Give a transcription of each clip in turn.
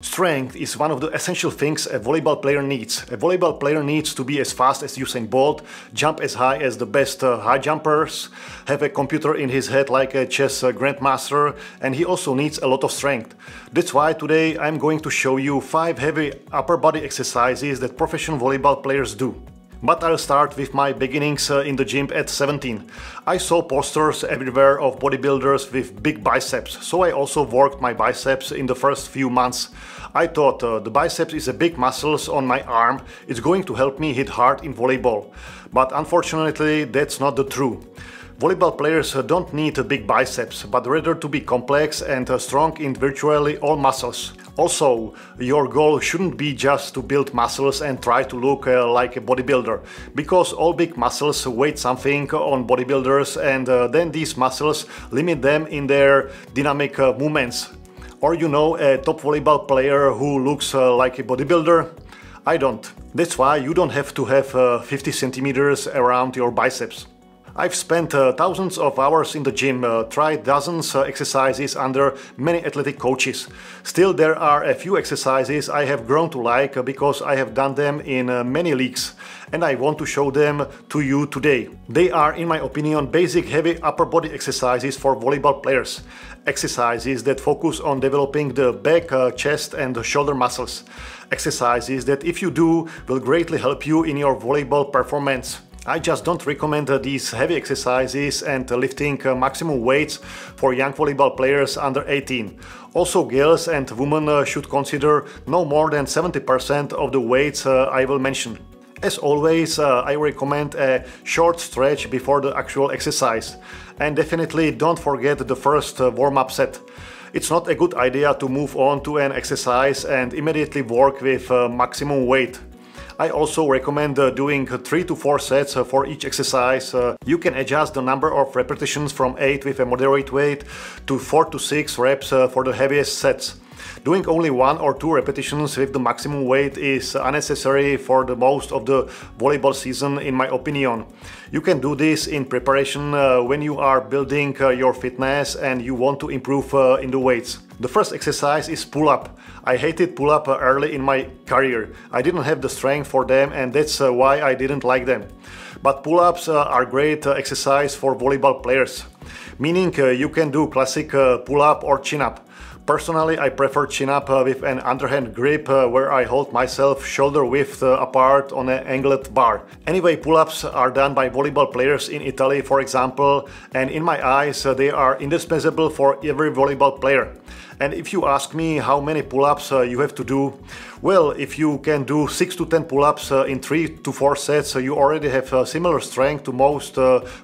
Strength is one of the essential things a volleyball player needs. A volleyball player needs to be as fast as Usain Bolt, jump as high as the best uh, high jumpers, have a computer in his head like a chess uh, grandmaster, and he also needs a lot of strength. That's why today I'm going to show you 5 heavy upper body exercises that professional volleyball players do. But I'll start with my beginnings uh, in the gym at 17. I saw posters everywhere of bodybuilders with big biceps, so I also worked my biceps in the first few months. I thought uh, the biceps is a big muscles on my arm, it's going to help me hit hard in volleyball. But unfortunately that's not the true. Volleyball players uh, don't need big biceps, but rather to be complex and uh, strong in virtually all muscles. Also, your goal shouldn't be just to build muscles and try to look uh, like a bodybuilder, because all big muscles weigh something on bodybuilders and uh, then these muscles limit them in their dynamic uh, movements. Or you know a top volleyball player who looks uh, like a bodybuilder? I don't. That's why you don't have to have uh, 50 centimeters around your biceps. I've spent uh, thousands of hours in the gym, uh, tried dozens uh, exercises under many athletic coaches. Still there are a few exercises I have grown to like uh, because I have done them in uh, many leagues and I want to show them to you today. They are in my opinion basic heavy upper body exercises for volleyball players. Exercises that focus on developing the back, uh, chest and shoulder muscles. Exercises that if you do will greatly help you in your volleyball performance. I just don't recommend uh, these heavy exercises and uh, lifting uh, maximum weights for young volleyball players under 18. Also girls and women should consider no more than 70% of the weights I will mention. As always, uh, I recommend a short stretch before the actual exercise. And definitely don't forget the first uh, warm-up set. It's not a good idea to move on to an exercise and immediately work with uh, maximum weight. I also recommend uh, doing 3 to 4 sets uh, for each exercise. Uh, you can adjust the number of repetitions from 8 with a moderate weight to 4 to 6 reps uh, for the heaviest sets. Doing only one or two repetitions with the maximum weight is unnecessary for the most of the volleyball season in my opinion. You can do this in preparation uh, when you are building uh, your fitness and you want to improve uh, in the weights. The first exercise is pull-up. I hated pull-up uh, early in my career. I didn't have the strength for them and that's uh, why I didn't like them. But pull-ups uh, are great exercise for volleyball players. Meaning you can do classic pull-up or chin-up. Personally, I prefer chin-up uh, with an underhand grip uh, where I hold myself shoulder width uh, apart on an angled bar. Anyway, pull-ups are done by volleyball players in Italy, for example, and in my eyes uh, they are indispensable for every volleyball player. And if you ask me how many pull-ups uh, you have to do, well, if you can do 6 to 10 pull-ups uh, in 3 to 4 sets, you already have similar strength to most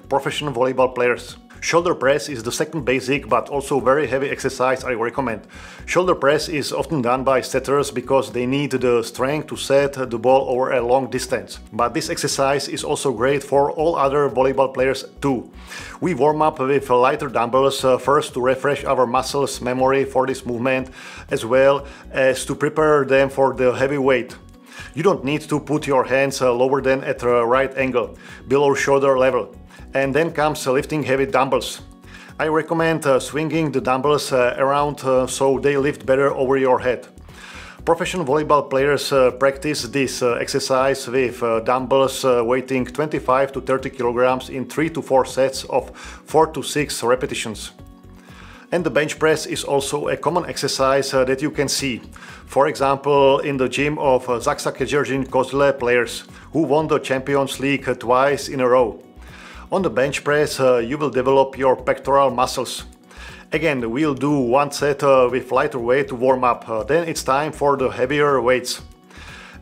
professional volleyball players. Shoulder press is the second basic but also very heavy exercise I recommend. Shoulder press is often done by setters because they need the strength to set the ball over a long distance. But this exercise is also great for all other volleyball players too. We warm up with lighter dumbbells uh, first to refresh our muscles memory for this movement as well as to prepare them for the heavy weight. You don't need to put your hands uh, lower than at the right angle, below shoulder level. And then comes lifting heavy dumbbells. I recommend uh, swinging the dumbbells uh, around uh, so they lift better over your head. Professional volleyball players uh, practice this uh, exercise with uh, dumbbells weighing 25 to 30 kilograms in 3 to 4 sets of 4 to 6 repetitions. And the bench press is also a common exercise that you can see. For example, in the gym of Zaksa Kędzierzyn-Koźle players who won the Champions League twice in a row. On the bench press uh, you will develop your pectoral muscles. Again, we'll do one set uh, with lighter weight to warm up, uh, then it's time for the heavier weights.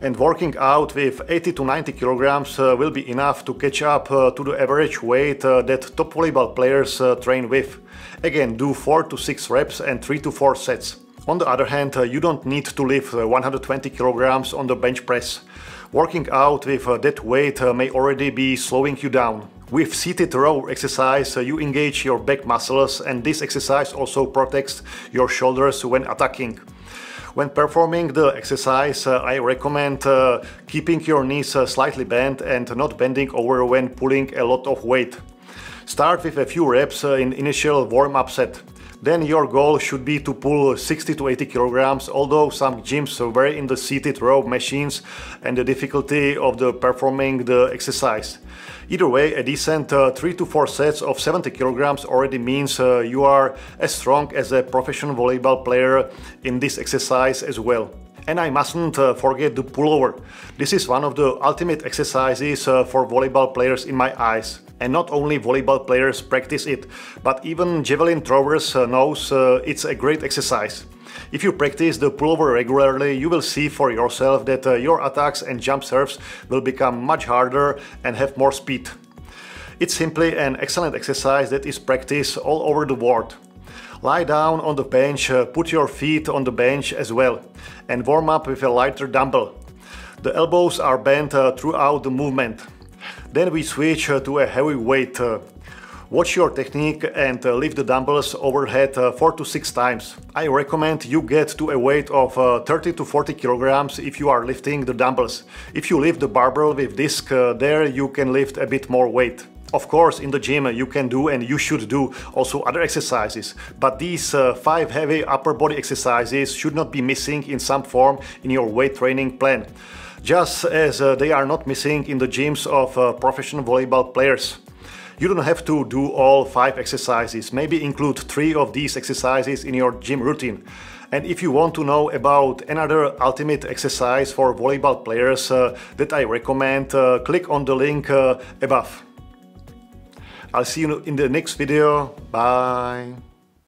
And working out with 80 to 90 kilograms uh, will be enough to catch up uh, to the average weight uh, that top volleyball players train with. Again, do 4 to 6 reps and 3 to 4 sets. On the other hand, you don't need to lift 120 kilograms on the bench press. Working out with that weight may already be slowing you down. With seated row exercise, you engage your back muscles and this exercise also protects your shoulders when attacking. When performing the exercise, uh, I recommend uh, keeping your knees uh, slightly bent and not bending over when pulling a lot of weight. Start with a few reps in initial warm-up set. Then your goal should be to pull 60 to 80 kilograms, although some gyms vary in the seated row machines and the difficulty of the performing the exercise. Either way, a decent uh, 3 to 4 sets of 70 kilograms already means uh, you are as strong as a professional volleyball player in this exercise as well. And I mustn't uh, forget the pullover. This is one of the ultimate exercises uh, for volleyball players in my eyes. And not only volleyball players practice it, but even javelin throwers uh, knows uh, it's a great exercise. If you practice the pullover regularly, you will see for yourself that uh, your attacks and jump serves will become much harder and have more speed. It's simply an excellent exercise that is practiced all over the world. Lie down on the bench, uh, put your feet on the bench as well, and warm up with a lighter dumbbell. The elbows are bent uh, throughout the movement. Then we switch uh, to a heavy weight. Watch your technique and lift the dumbbells overhead 4 to 6 times. I recommend you get to a weight of 30 to 40 kilograms if you are lifting the dumbbells. If you lift the barbell with disc, there you can lift a bit more weight. Of course, in the gym you can do and you should do also other exercises, but these uh, five heavy upper body exercises should not be missing in some form in your weight training plan just as uh, they are not missing in the gyms of uh, professional volleyball players. You don't have to do all five exercises, maybe include three of these exercises in your gym routine. And if you want to know about another ultimate exercise for volleyball players uh, that I recommend, uh, click on the link uh, above. I'll see you in the next video. Bye.